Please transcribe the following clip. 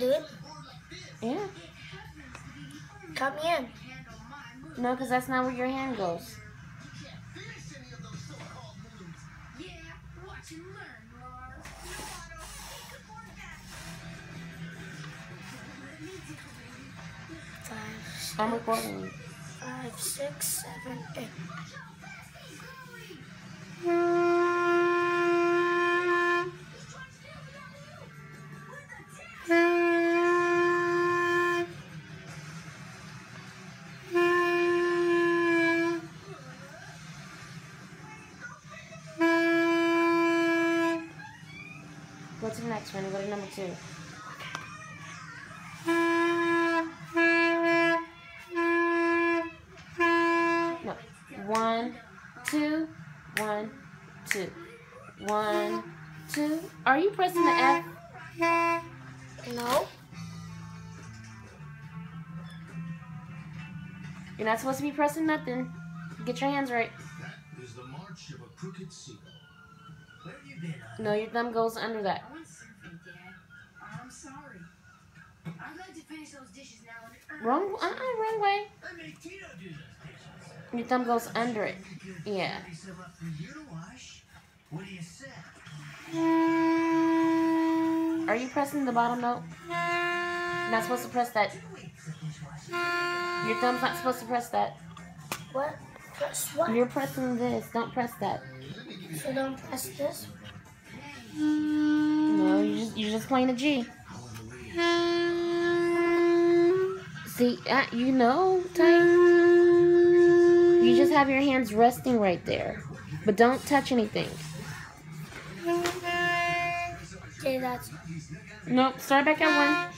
It. Yeah. Me in. No, because that's not where your hand goes. Five, I'm recording. five, six, seven, eight. Go to the next one. Go to number two. No. One, two, one, two. One, two. Are you pressing the F? No. You're not supposed to be pressing nothing. Get your hands right. That is the march of a crooked seagull. Where have you been. No, your thumb goes under that. Finish those dishes now and uh, Wrong, uh-uh, wrong way. I made Tito do those dishes. Your thumb goes under it. Yeah. dirty stuff up for you to wash. What do you say? Are you pressing the bottom note? You're not supposed to press that. Wait for the dishwasher. Your thumb's not supposed to press that. What? Press what? You're pressing this. Don't press that. So don't press this. No, you're just, you're just playing a G. See, uh, you know, tight. You just have your hands resting right there. But don't touch anything. Okay, that's Nope, start back at one.